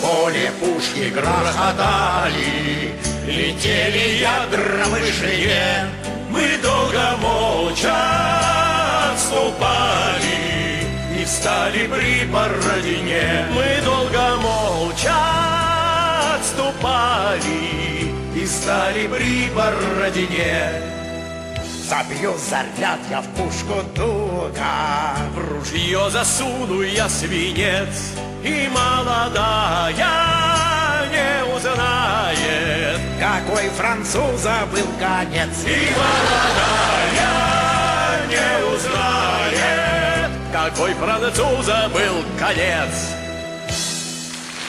поле пушки грохотали, Летели ядра вышине, Мы долго молча отступали И встали при Бородине. Мы долго молча отступали И стали при Бородине. Забью заряд я в пушку В ружье засуну я свинец И молодая не узнает Какой француза был конец. И молодая не узнает Какой француза был конец